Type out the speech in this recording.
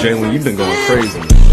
Jalen, you've been going crazy.